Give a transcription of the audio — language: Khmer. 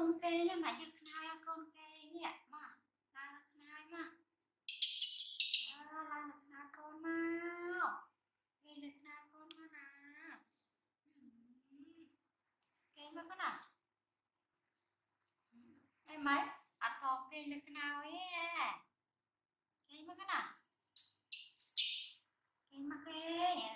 ូនគេមកយើងខ្នើយកូនគេនេះមកឡើងខ្នើមកអើឡើងខ្នើកូនមកគេនឹងខ្នើកូនមកណាគេមកកូនណាអីម៉េចអត់ផងគេនឹងខ្នើអីគេមកកូនណាគេមកគេ